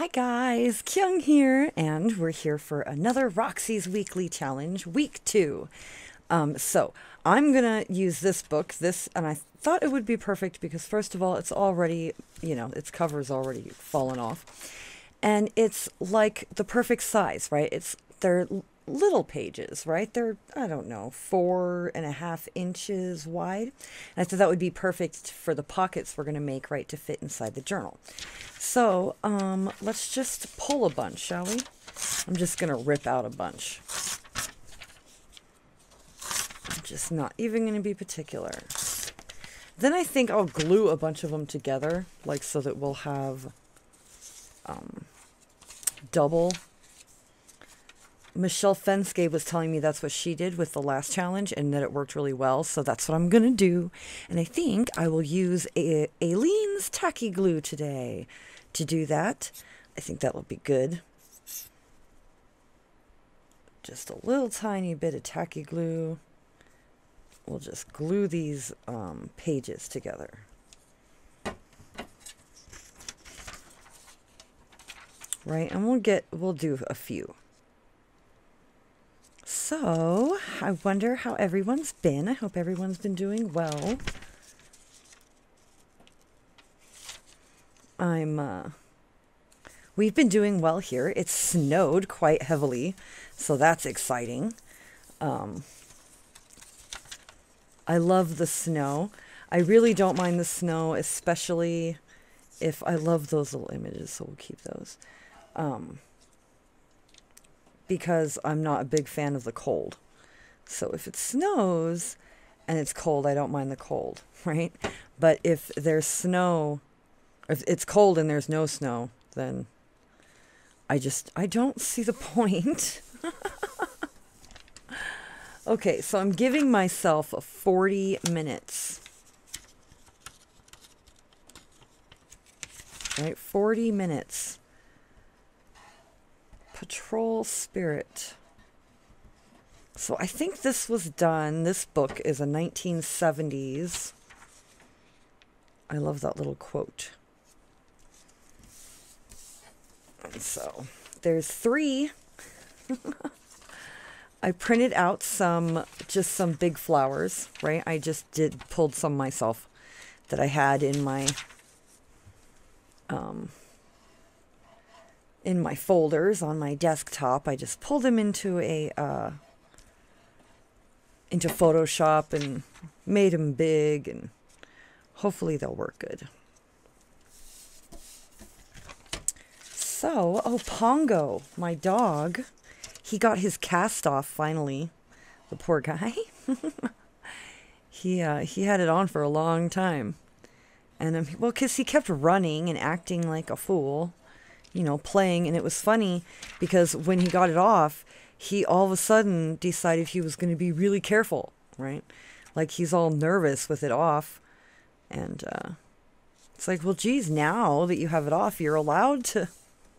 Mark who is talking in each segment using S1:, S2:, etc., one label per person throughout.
S1: Hi guys, Kyung here, and we're here for another Roxy's Weekly Challenge, week two. Um, so I'm gonna use this book, this, and I thought it would be perfect because first of all, it's already, you know, its cover's already fallen off, and it's like the perfect size, right? It's they're little pages, right? They're I don't know four and a half inches wide, and I thought that would be perfect for the pockets we're gonna make, right, to fit inside the journal. So um, let's just pull a bunch, shall we? I'm just gonna rip out a bunch. I'm just not even gonna be particular. Then I think I'll glue a bunch of them together, like so that we'll have um, double. Michelle Fenske was telling me that's what she did with the last challenge and that it worked really well. So that's what I'm going to do. And I think I will use a- Aleene's tacky glue today to do that. I think that will be good. Just a little tiny bit of tacky glue. We'll just glue these um, pages together. Right, and we'll get, we'll do a few. So, I wonder how everyone's been. I hope everyone's been doing well. I'm, uh, we've been doing well here. It's snowed quite heavily, so that's exciting. Um, I love the snow. I really don't mind the snow, especially if I love those little images, so we'll keep those. Um, because I'm not a big fan of the cold. So if it snows and it's cold, I don't mind the cold, right? But if there's snow, if it's cold and there's no snow, then I just I don't see the point. okay, so I'm giving myself 40 minutes. Right, 40 minutes. Patrol Spirit. So I think this was done. This book is a 1970s. I love that little quote. And so there's three. I printed out some, just some big flowers, right? I just did, pulled some myself that I had in my, um, in my folders on my desktop. I just pulled them into a uh, into Photoshop and made them big, and hopefully they'll work good. So, oh Pongo, my dog, he got his cast off finally. The poor guy. he uh, he had it on for a long time, and um, well, cause he kept running and acting like a fool you know, playing. And it was funny because when he got it off, he all of a sudden decided he was going to be really careful, right? Like he's all nervous with it off. And uh, it's like, well, geez, now that you have it off, you're allowed to.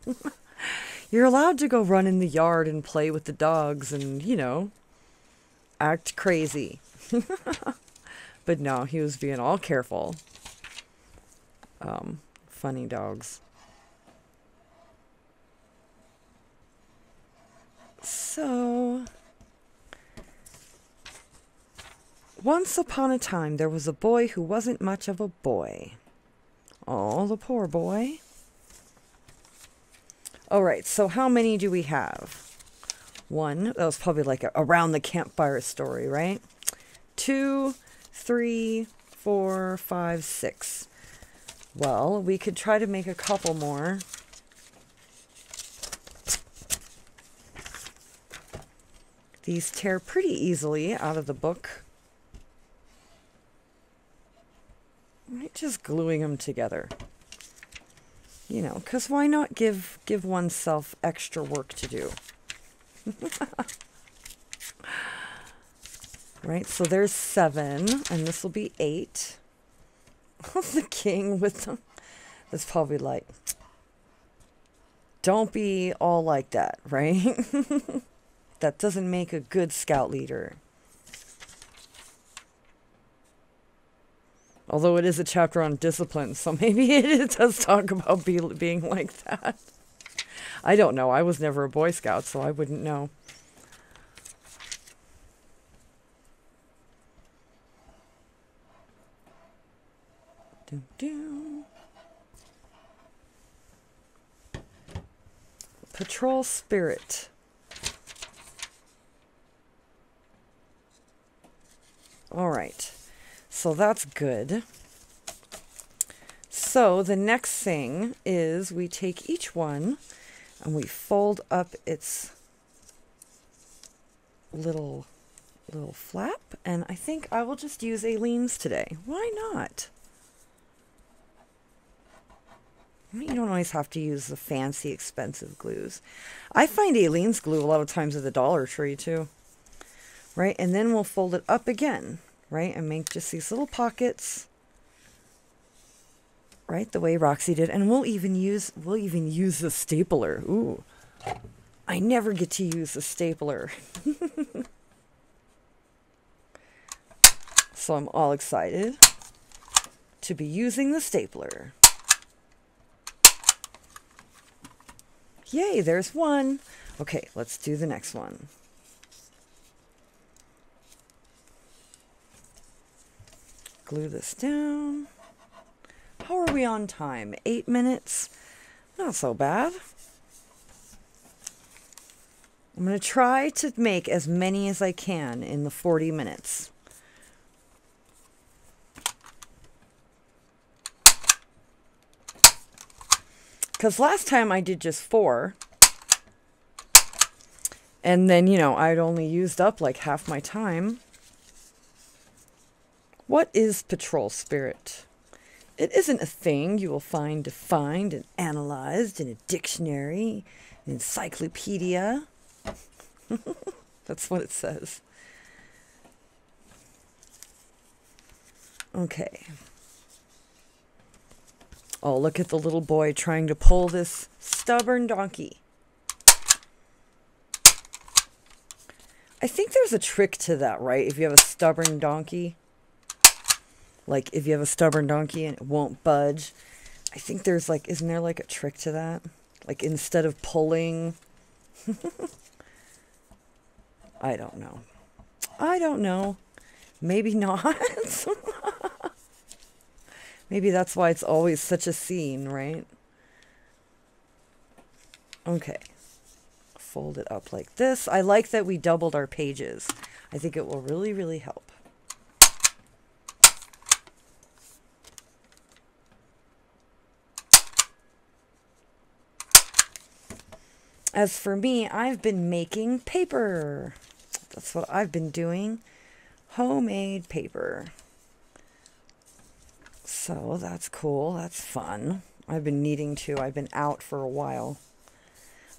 S1: you're allowed to go run in the yard and play with the dogs and, you know, act crazy. but no, he was being all careful. Um, funny dogs. So, once upon a time, there was a boy who wasn't much of a boy. Oh, the poor boy. All right, so how many do we have? One, that was probably like a around the campfire story, right? Two, three, four, five, six. Well, we could try to make a couple more. These tear pretty easily out of the book. Right, just gluing them together. You know, because why not give give oneself extra work to do? right, so there's seven, and this will be eight. the king with them. That's probably like, don't be all like that, right? that doesn't make a good scout leader. Although it is a chapter on discipline, so maybe it does talk about be, being like that. I don't know. I was never a Boy Scout, so I wouldn't know. Do, do. Patrol Spirit. All right. So that's good. So the next thing is we take each one and we fold up its little little flap and I think I will just use Aleene's today. Why not? You don't always have to use the fancy expensive glues. I find Aleene's glue a lot of times at the Dollar Tree too. Right? And then we'll fold it up again, right? And make just these little pockets right? The way Roxy did. And we'll even use we'll even use the stapler. Ooh. I never get to use the stapler. so I'm all excited to be using the stapler. Yay, there's one. Okay, let's do the next one. Glue this down. How are we on time? Eight minutes? Not so bad. I'm going to try to make as many as I can in the 40 minutes. Because last time I did just four. And then, you know, I'd only used up like half my time. What is patrol spirit? It isn't a thing you will find defined and analyzed in a dictionary, an encyclopedia. That's what it says. Okay. Oh, look at the little boy trying to pull this stubborn donkey. I think there's a trick to that, right? If you have a stubborn donkey, like if you have a stubborn donkey and it won't budge, I think there's like, isn't there like a trick to that? Like instead of pulling, I don't know. I don't know. Maybe not. Maybe that's why it's always such a scene, right? Okay. Fold it up like this. I like that we doubled our pages. I think it will really, really help. As for me, I've been making paper. That's what I've been doing. Homemade paper. So that's cool. That's fun. I've been needing to. I've been out for a while.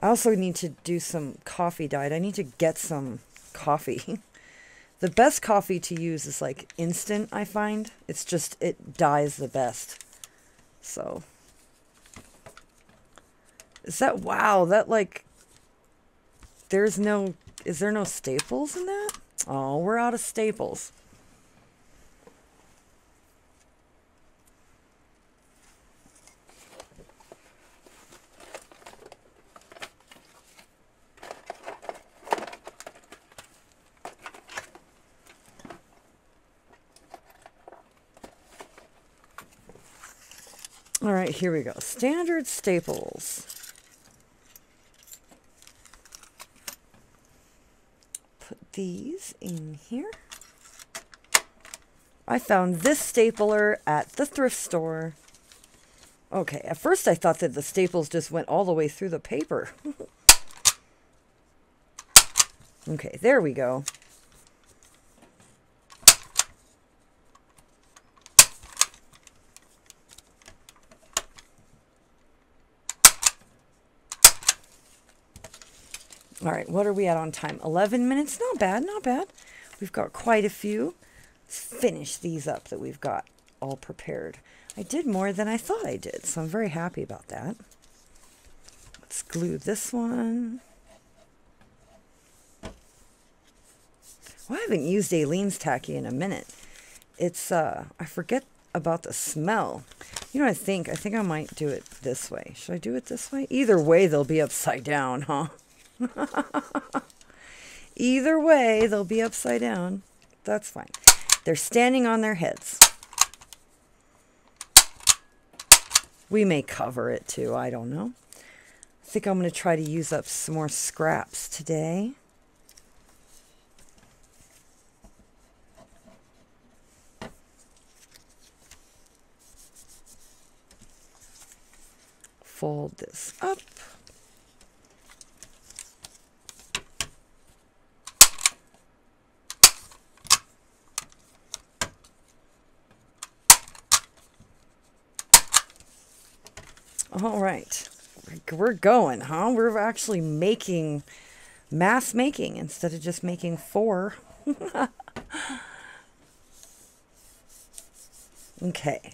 S1: I also need to do some coffee diet. I need to get some coffee. the best coffee to use is like instant, I find. It's just, it dyes the best. So is that wow? That like there's no is there no staples in that? Oh, we're out of staples. All right, here we go. Standard staples. These in here. I found this stapler at the thrift store. Okay, at first I thought that the staples just went all the way through the paper. okay, there we go. All right, what are we at on time? 11 minutes? Not bad, not bad. We've got quite a few. Let's finish these up that we've got all prepared. I did more than I thought I did, so I'm very happy about that. Let's glue this one. Well, I haven't used Aleene's tacky in a minute. It's, uh, I forget about the smell. You know, I think I think I might do it this way. Should I do it this way? Either way, they'll be upside down, huh? Either way, they'll be upside down. That's fine. They're standing on their heads. We may cover it too. I don't know. I think I'm going to try to use up some more scraps today. Fold this up. All right. We're going, huh? We're actually making mass making instead of just making four. okay.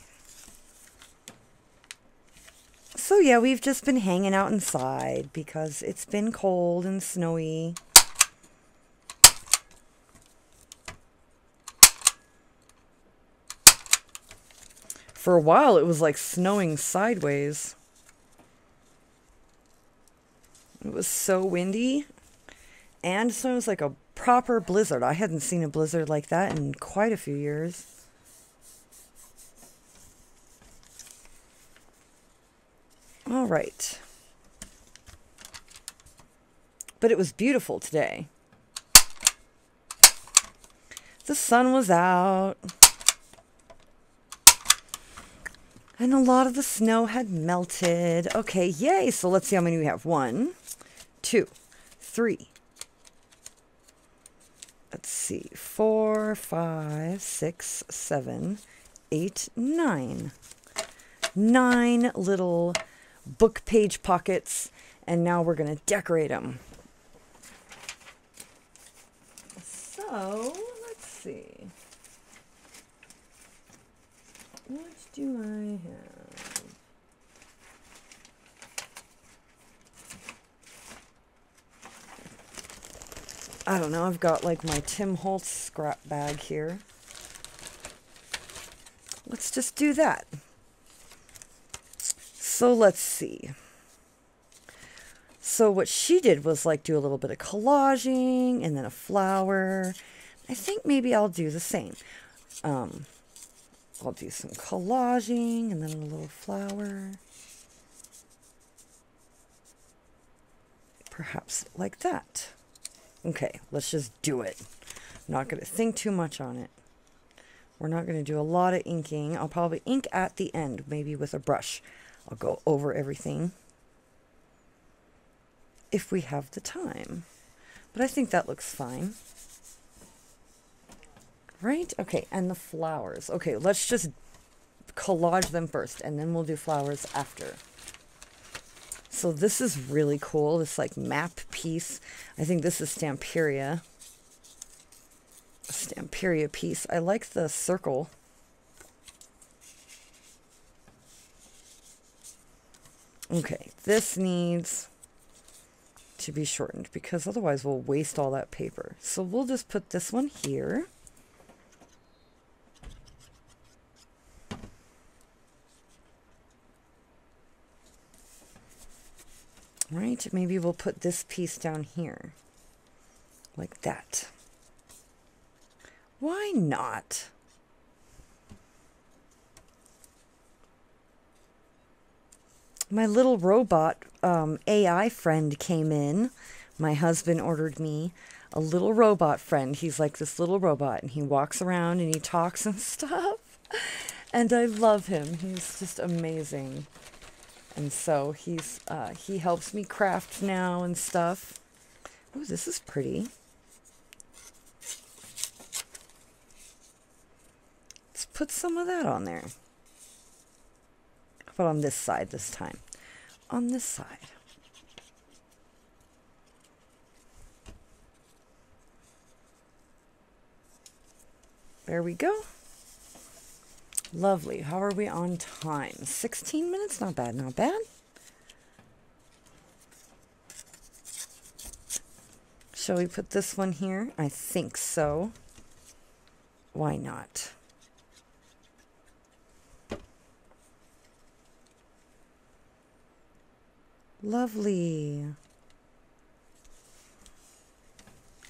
S1: So, yeah, we've just been hanging out inside because it's been cold and snowy. For a while, it was like snowing sideways. It was so windy. And so it was like a proper blizzard. I hadn't seen a blizzard like that in quite a few years. All right. But it was beautiful today. The sun was out. And a lot of the snow had melted. Okay, yay. So let's see how many we have. One, two, three. Let's see, four, five, six, seven, eight, nine. Nine little book page pockets, and now we're going to decorate them. So, let's see. What do I have? I don't know, I've got like my Tim Holtz scrap bag here. Let's just do that. So let's see. So what she did was like do a little bit of collaging and then a flower. I think maybe I'll do the same. Um, I'll do some collaging and then a little flower. Perhaps like that. Okay, let's just do it. I'm not going to think too much on it. We're not going to do a lot of inking. I'll probably ink at the end, maybe with a brush. I'll go over everything if we have the time. But I think that looks fine. Right? Okay, and the flowers. Okay, let's just collage them first, and then we'll do flowers after. So this is really cool, this like map piece. I think this is Stamperia. Stamperia piece. I like the circle. Okay, this needs to be shortened because otherwise we'll waste all that paper. So we'll just put this one here. Right, maybe we'll put this piece down here. Like that. Why not? My little robot um, AI friend came in. My husband ordered me a little robot friend. He's like this little robot, and he walks around and he talks and stuff. And I love him. He's just amazing and so he's uh, he helps me craft now and stuff. Oh, this is pretty. Let's put some of that on there. But on this side this time. On this side. There we go. Lovely. How are we on time? 16 minutes? Not bad, not bad. Shall we put this one here? I think so. Why not? Lovely.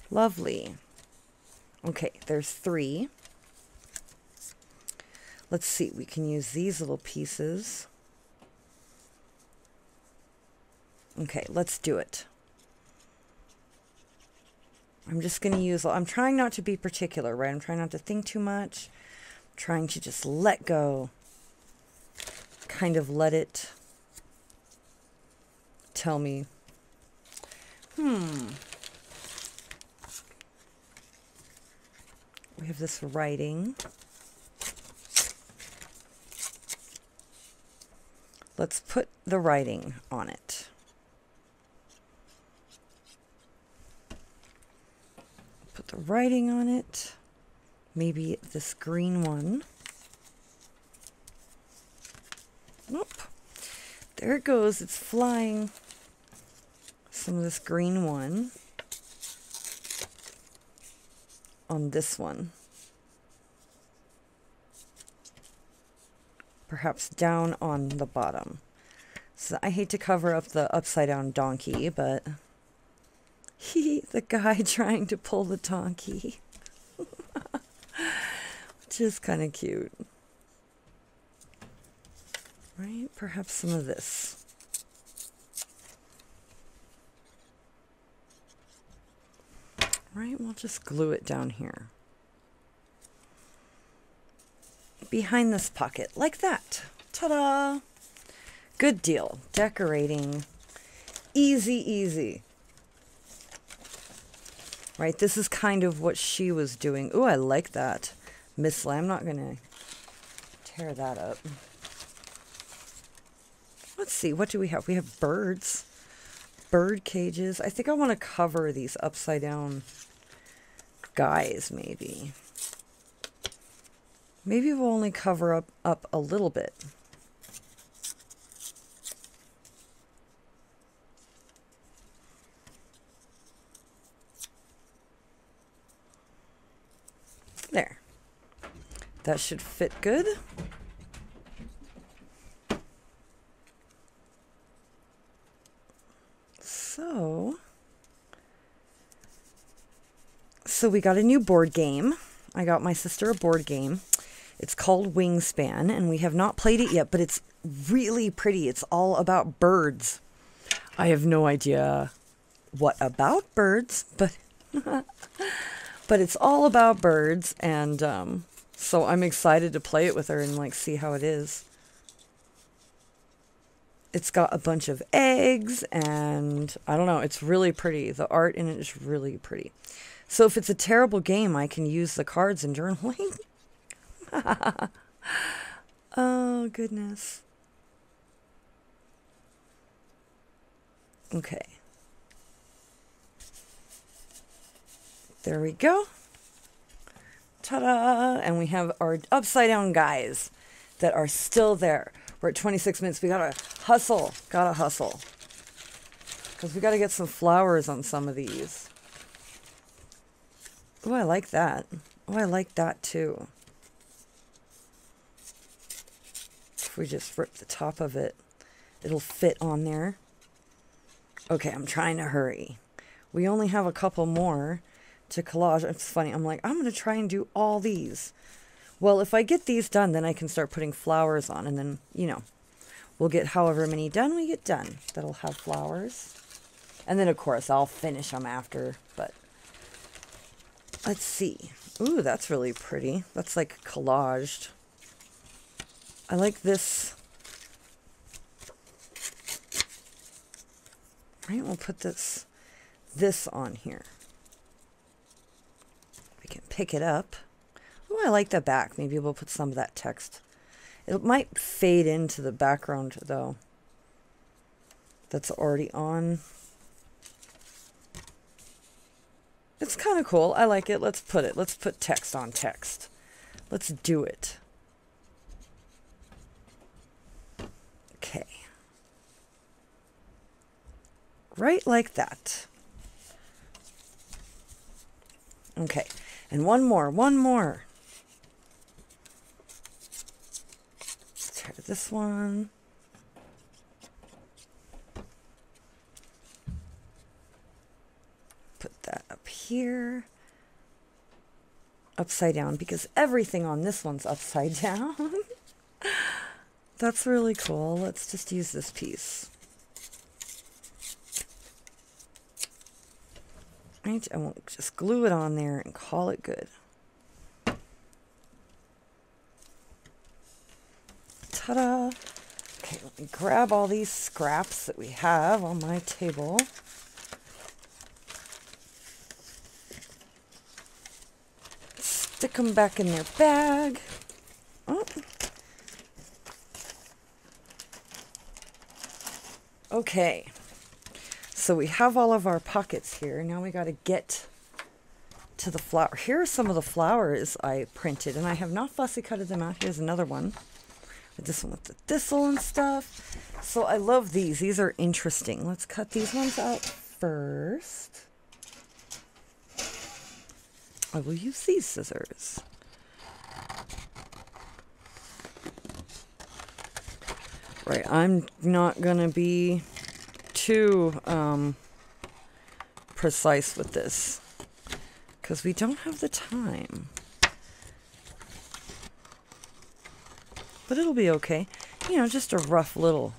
S1: Lovely. Okay, there's three. Let's see, we can use these little pieces. Okay, let's do it. I'm just going to use, I'm trying not to be particular, right? I'm trying not to think too much. I'm trying to just let go. Kind of let it tell me, hmm. We have this writing. Let's put the writing on it. Put the writing on it. Maybe this green one. Nope. There it goes. It's flying. Some of this green one on this one. Perhaps down on the bottom. So I hate to cover up the upside down donkey, but he, the guy trying to pull the donkey, which is kind of cute. Right? Perhaps some of this. Right, we'll just glue it down here behind this pocket, like that. Ta-da! Good deal. Decorating. Easy, easy. Right, this is kind of what she was doing. Ooh, I like that. Miss Lamb, I'm not going to tear that up. Let's see, what do we have? We have birds. Bird cages. I think I want to cover these upside down guys, maybe. Maybe we'll only cover up, up a little bit. There. That should fit good. So, so we got a new board game. I got my sister a board game. It's called Wingspan, and we have not played it yet, but it's really pretty. It's all about birds. I have no idea what about birds, but but it's all about birds, and um, so I'm excited to play it with her and like see how it is. It's got a bunch of eggs, and I don't know. It's really pretty. The art in it is really pretty. So if it's a terrible game, I can use the cards in journaling. oh, goodness. Okay. There we go. Ta-da! And we have our upside down guys that are still there. We're at 26 minutes. We gotta hustle. Gotta hustle. Because we gotta get some flowers on some of these. Oh, I like that. Oh, I like that too. If we just rip the top of it, it'll fit on there. Okay, I'm trying to hurry. We only have a couple more to collage. It's funny. I'm like, I'm going to try and do all these. Well, if I get these done, then I can start putting flowers on. And then, you know, we'll get however many done we get done. That'll have flowers. And then, of course, I'll finish them after. But let's see. Ooh, that's really pretty. That's like collaged. I like this. Right, we'll put this this on here. We can pick it up. Oh, I like the back. Maybe we'll put some of that text. It might fade into the background, though. That's already on. It's kind of cool. I like it. Let's put it. Let's put text on text. Let's do it. Okay. Right like that. Okay. And one more, one more. Tear this one. Put that up here. Upside down because everything on this one's upside down. That's really cool. Let's just use this piece. Right, I won't just glue it on there and call it good. Ta-da! Okay, let me grab all these scraps that we have on my table. Stick them back in their bag. Oh. Okay, so we have all of our pockets here. Now we got to get to the flower. Here are some of the flowers I printed, and I have not fussy cutted them out. Here's another one. This one with the thistle and stuff. So I love these. These are interesting. Let's cut these ones out first. I will use these scissors. Right, I'm not going to be too um, precise with this because we don't have the time. But it'll be okay. You know, just a rough little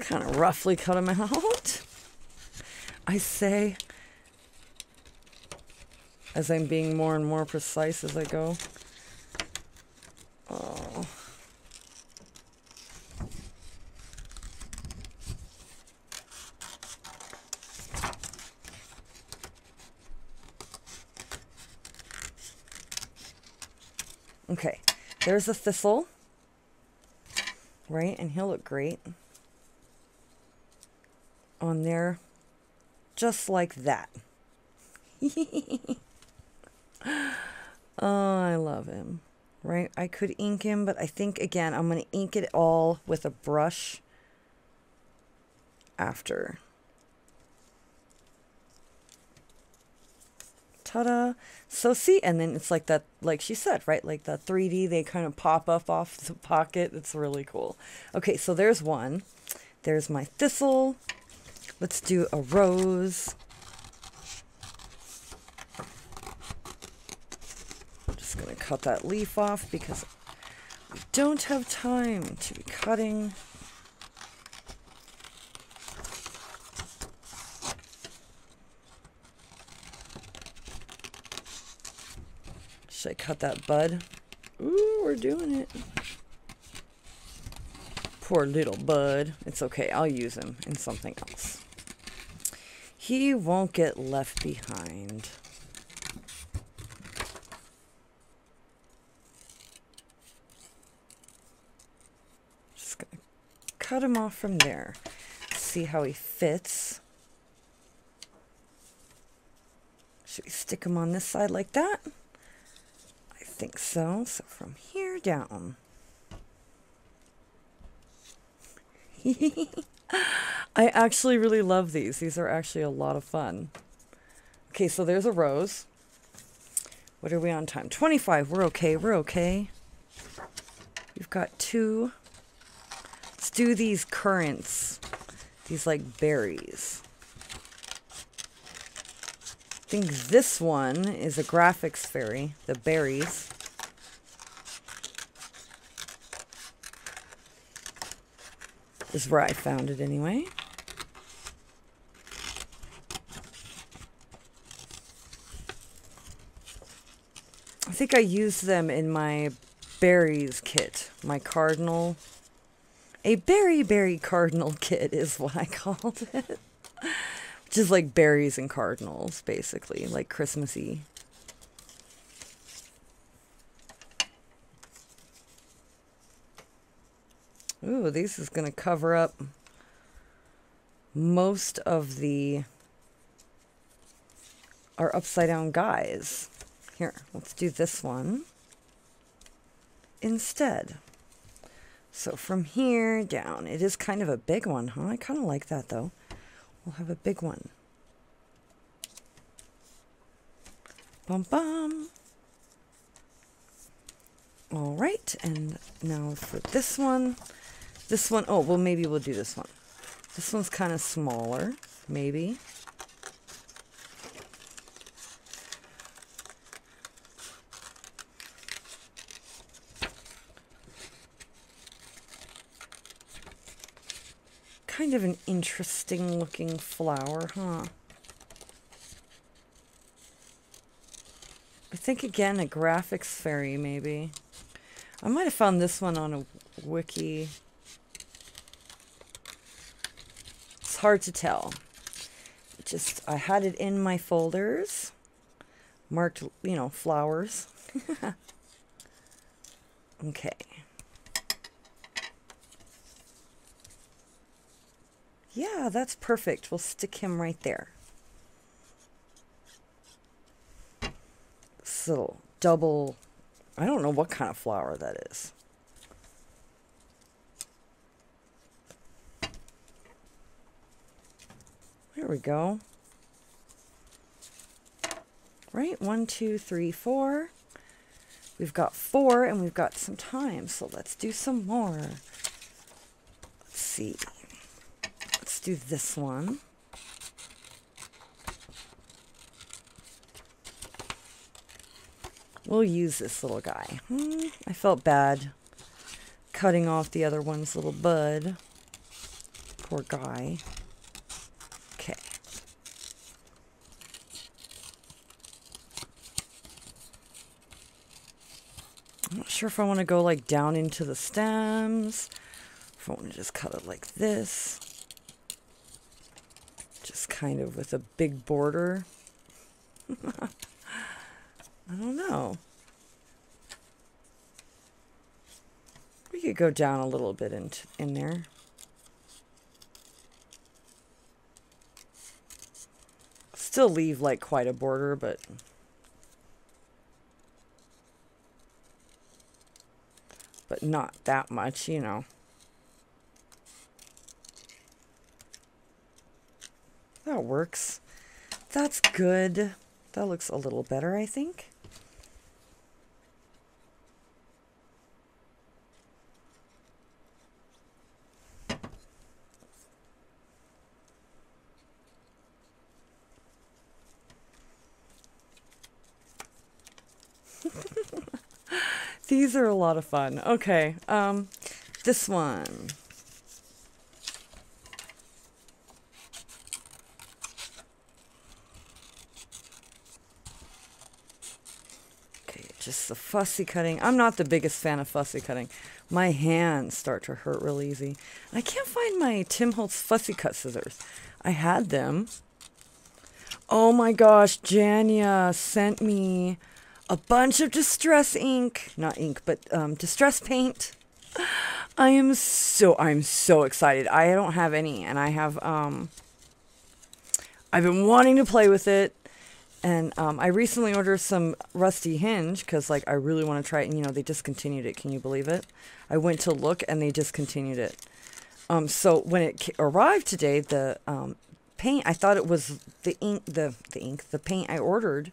S1: kind of roughly cut them out. I say, as I'm being more and more precise as I go. Oh. Okay, there's a thistle, right? And he'll look great on there just like that. oh, I love him. Right? I could ink him, but I think, again, I'm going to ink it all with a brush after. Ta-da. So see, and then it's like that, like she said, right? Like the 3D, they kind of pop up off the pocket. It's really cool. Okay, so there's one. There's my thistle. Let's do a rose. I'm just going to cut that leaf off because we don't have time to be cutting. Should I cut that bud? Ooh, we're doing it. Poor little bud. It's okay. I'll use him in something else. He won't get left behind. Just gonna cut him off from there. See how he fits. Should we stick him on this side like that? I think so. So from here down. I actually really love these. These are actually a lot of fun. Okay, so there's a rose. What are we on time? 25. We're okay. We're okay. We've got two. Let's do these currants. These like berries. I think this one is a graphics fairy, the berries. This is where I found it anyway. Think I used them in my berries kit, my cardinal. A berry berry cardinal kit is what I called it. Which is like berries and cardinals, basically, like Christmassy. Ooh, this is going to cover up most of the our upside down guys. Here, let's do this one instead. So from here down, it is kind of a big one, huh? I kind of like that though. We'll have a big one. Bum bum. All right, and now for this one. This one, oh, well, maybe we'll do this one. This one's kind of smaller, maybe. Kind of an interesting looking flower, huh? I think again a graphics fairy maybe. I might have found this one on a wiki. It's hard to tell. Just I had it in my folders, marked, you know, flowers. okay. Yeah, that's perfect. We'll stick him right there. This little double, I don't know what kind of flower that is. There we go. Right, one, two, three, four. We've got four and we've got some time, so let's do some more. Let's see. Let's do this one. We'll use this little guy. Hmm, I felt bad cutting off the other one's little bud. Poor guy. Okay. I'm not sure if I want to go like down into the stems. If I want to just cut it like this. Kind of with a big border. I don't know. We could go down a little bit in, in there. Still leave like quite a border, but but not that much, you know. Works. That's good. That looks a little better, I think. These are a lot of fun. Okay, um, this one. Okay, just the fussy cutting. I'm not the biggest fan of fussy cutting. My hands start to hurt real easy. I can't find my Tim Holtz fussy cut scissors. I had them. Oh my gosh, Jania sent me a bunch of distress ink, not ink, but um, distress paint. I am so I'm so excited. I don't have any, and I have um, I've been wanting to play with it, and um, I recently ordered some Rusty Hinge because like I really want to try it, and you know they discontinued it. Can you believe it? I went to look and they discontinued it. Um, so when it arrived today, the um, paint I thought it was the ink, the the ink, the paint I ordered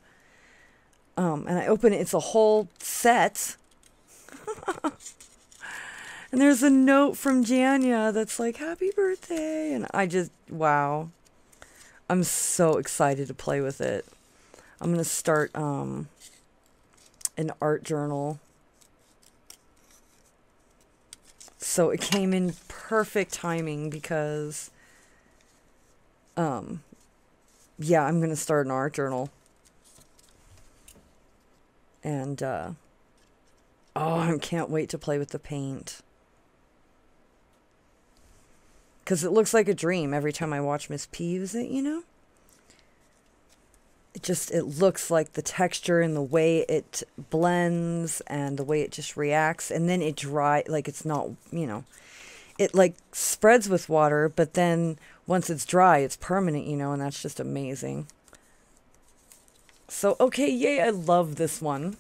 S1: um, and I open it, it's a whole set. and there's a note from Janya that's like, happy birthday. And I just, wow. I'm so excited to play with it. I'm going to start um, an art journal. So it came in perfect timing because, um, yeah, I'm going to start an art journal and uh, oh, I can't wait to play with the paint. Because it looks like a dream every time I watch Miss P use it, you know? It just, it looks like the texture and the way it blends and the way it just reacts. And then it dry, like it's not, you know, it like spreads with water, but then once it's dry, it's permanent, you know, and that's just amazing. So, okay, yay, I love this one.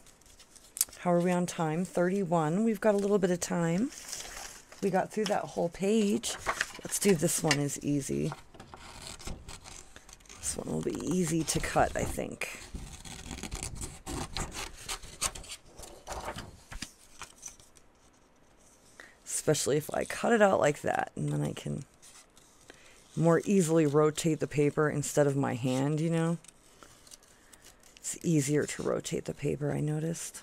S1: How are we on time? 31. We've got a little bit of time. We got through that whole page. Let's do this one is easy. This one will be easy to cut, I think. especially if I cut it out like that and then I can more easily rotate the paper instead of my hand, you know. It's easier to rotate the paper, I noticed.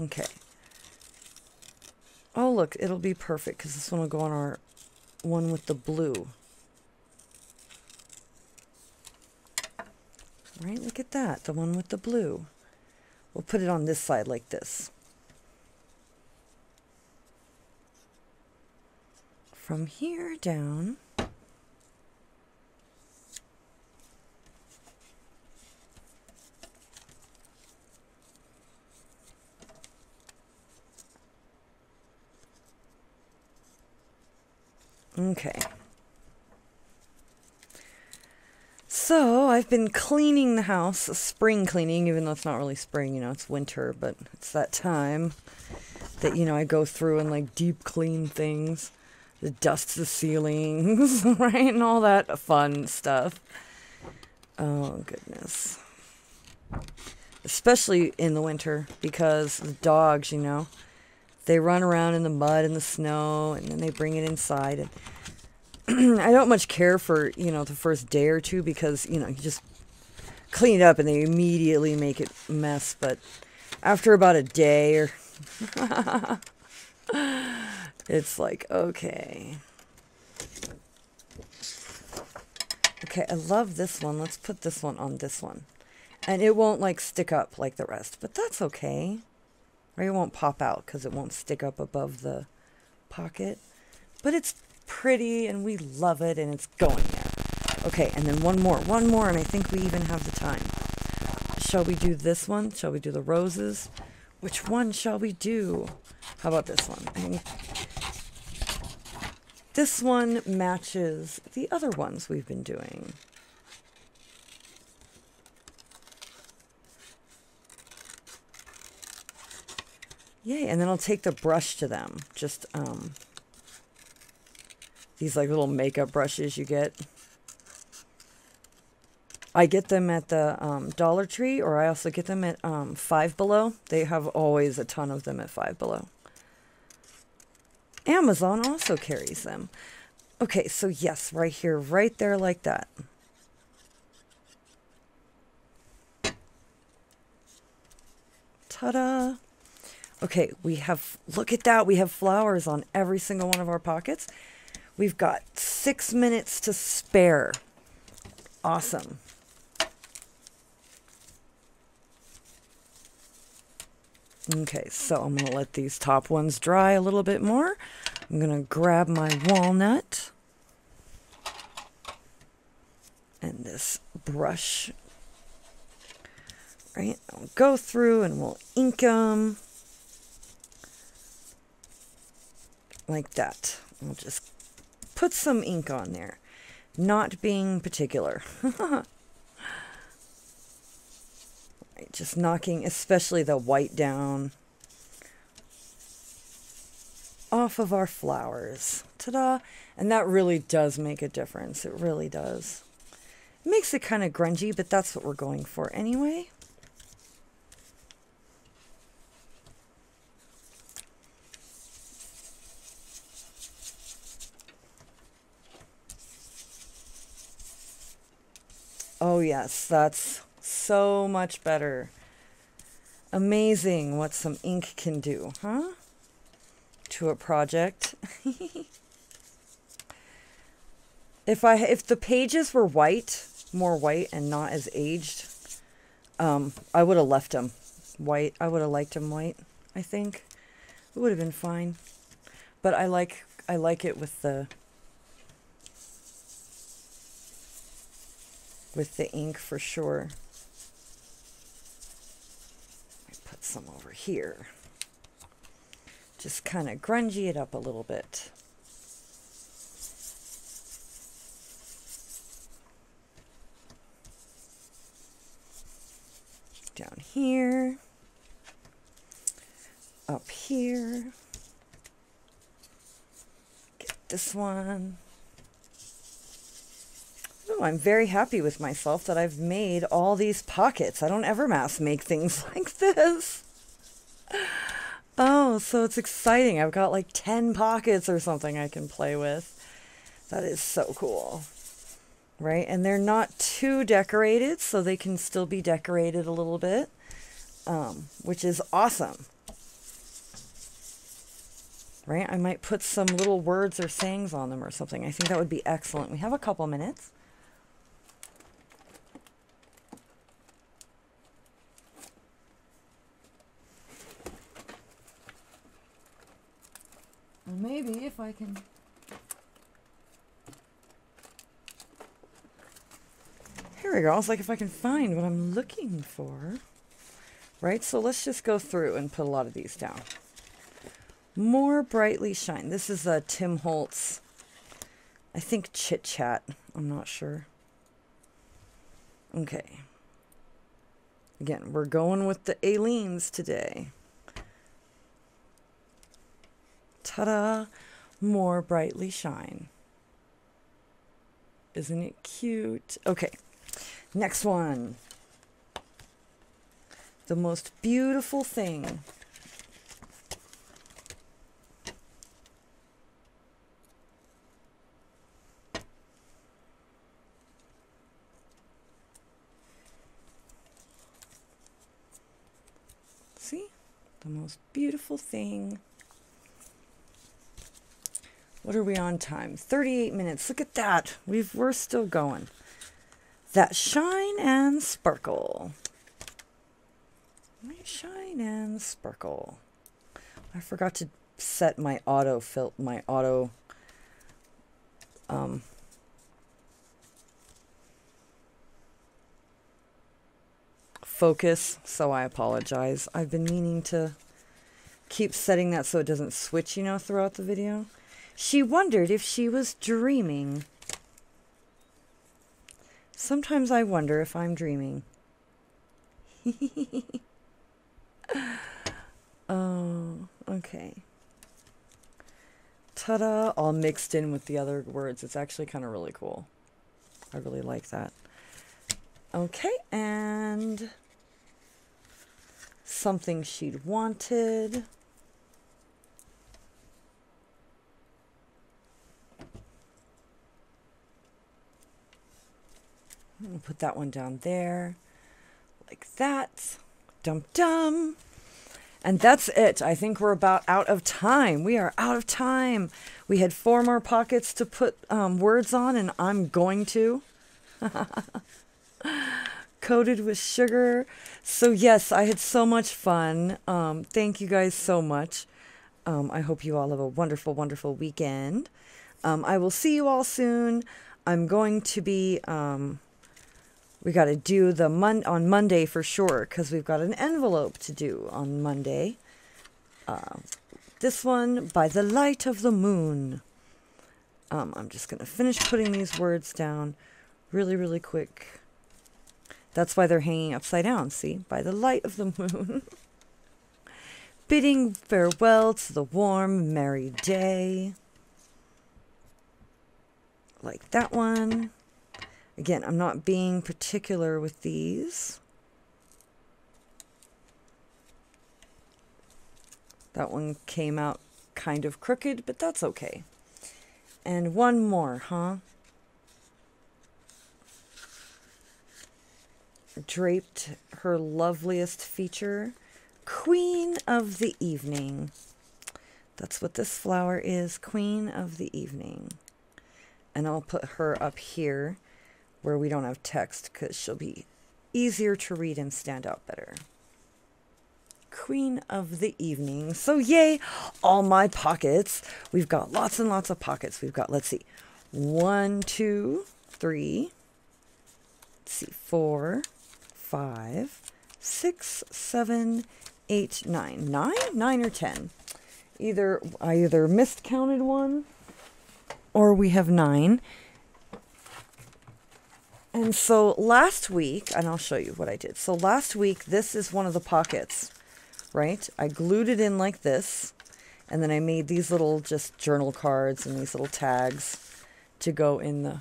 S1: Okay. Oh, look, it'll be perfect because this one will go on our one with the blue. Right, look at that, the one with the blue. We'll put it on this side like this. From here down, Okay. So I've been cleaning the house, spring cleaning, even though it's not really spring, you know, it's winter, but it's that time that, you know, I go through and like deep clean things, the dust the ceilings, right? And all that fun stuff. Oh, goodness. Especially in the winter because the dogs, you know, they run around in the mud and the snow and then they bring it inside and I don't much care for, you know, the first day or two because, you know, you just clean it up and they immediately make it mess, but after about a day or it's like, okay. Okay, I love this one. Let's put this one on this one. And it won't like stick up like the rest, but that's okay. Or it won't pop out because it won't stick up above the pocket. But it's pretty and we love it and it's going there. Okay, and then one more, one more, and I think we even have the time. Shall we do this one? Shall we do the roses? Which one shall we do? How about this one? I think this one matches the other ones we've been doing. Yay, and then I'll take the brush to them. Just um, these like little makeup brushes you get. I get them at the um, Dollar Tree or I also get them at um, Five Below. They have always a ton of them at Five Below. Amazon also carries them. Okay, so yes, right here, right there like that. Ta-da! Okay, we have, look at that. We have flowers on every single one of our pockets. We've got six minutes to spare. Awesome. Okay, so I'm going to let these top ones dry a little bit more. I'm going to grab my walnut and this brush. Right, I'll go through and we'll ink them like that. I'll just put some ink on there. Not being particular. right, just knocking especially the white down off of our flowers. Ta-da! And that really does make a difference. It really does. It makes it kind of grungy, but that's what we're going for anyway. Oh, yes, that's so much better. Amazing what some ink can do, huh? To a project. if I if the pages were white, more white and not as aged, um, I would have left them white. I would have liked them white, I think. It would have been fine. But I like I like it with the with the ink for sure. Put some over here. Just kind of grungy it up a little bit. Down here. Up here. Get this one Oh, I'm very happy with myself that I've made all these pockets. I don't ever mass make things like this. Oh, so it's exciting. I've got like 10 pockets or something I can play with. That is so cool. Right? And they're not too decorated, so they can still be decorated a little bit, um, which is awesome. Right? I might put some little words or sayings on them or something. I think that would be excellent. We have a couple minutes. Maybe if I can Here we go. It's like if I can find what I'm looking for. Right? So let's just go through and put a lot of these down. More brightly shine. This is a Tim Holtz, I think Chit Chat. I'm not sure. Okay. Again, we're going with the Aleene's today. Ta-da! More brightly shine. Isn't it cute? Okay, next one. The most beautiful thing. See? The most beautiful thing. What are we on time? 38 minutes. Look at that. We've, we're still going. That shine and sparkle. Shine and sparkle. I forgot to set my auto fill my auto um focus, so I apologize. I've been meaning to keep setting that so it doesn't switch, you know, throughout the video. She wondered if she was dreaming. Sometimes I wonder if I'm dreaming. oh, okay. Ta-da! All mixed in with the other words. It's actually kind of really cool. I really like that. Okay, and something she'd wanted. Put that one down there like that. Dum dum. And that's it. I think we're about out of time. We are out of time. We had four more pockets to put um, words on, and I'm going to. Coated with sugar. So, yes, I had so much fun. Um, thank you guys so much. Um, I hope you all have a wonderful, wonderful weekend. Um, I will see you all soon. I'm going to be um, we got to do the mon on Monday for sure because we've got an envelope to do on Monday. Uh, this one by the light of the moon. Um, I'm just going to finish putting these words down really, really quick. That's why they're hanging upside down, see? By the light of the moon. Bidding farewell to the warm, merry day. Like that one. Again, I'm not being particular with these. That one came out kind of crooked, but that's okay. And one more, huh? Draped her loveliest feature, Queen of the Evening. That's what this flower is, Queen of the Evening. And I'll put her up here where we don't have text because she'll be easier to read and stand out better. Queen of the evening. So, yay, all my pockets. We've got lots and lots of pockets. We've got, let's see, one, two, three, let's see, four, five, six, seven, eight, nine. Nine? Nine or ten. Either I either miscounted one or we have nine. And so last week, and I'll show you what I did. So last week, this is one of the pockets, right? I glued it in like this, and then I made these little just journal cards and these little tags to go in the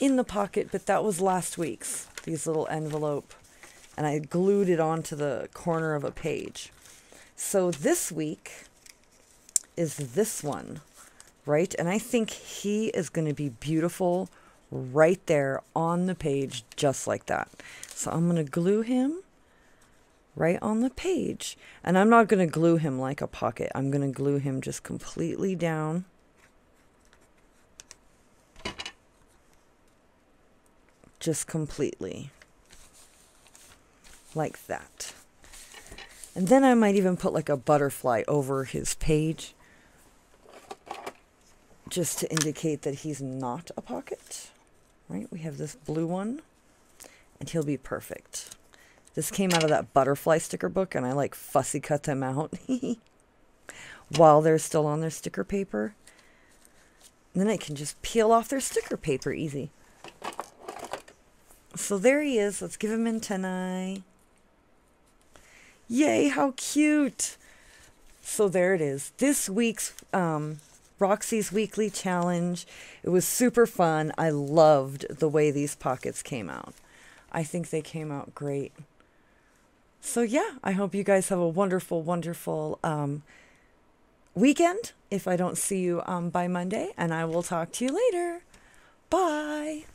S1: in the pocket, but that was last week's, these little envelope. And I glued it onto the corner of a page. So this week is this one, right? And I think he is going to be beautiful right there on the page, just like that. So I'm going to glue him right on the page. And I'm not going to glue him like a pocket. I'm going to glue him just completely down. Just completely. Like that. And then I might even put like a butterfly over his page. Just to indicate that he's not a pocket. Right? We have this blue one. And he'll be perfect. This came out of that butterfly sticker book, and I like fussy cut them out while they're still on their sticker paper. And then I can just peel off their sticker paper easy. So there he is. Let's give him antennae. Yay, how cute! So there it is. This week's um, Roxy's Weekly Challenge. It was super fun. I loved the way these pockets came out. I think they came out great. So, yeah, I hope you guys have a wonderful, wonderful um, weekend if I don't see you um, by Monday, and I will talk to you later. Bye.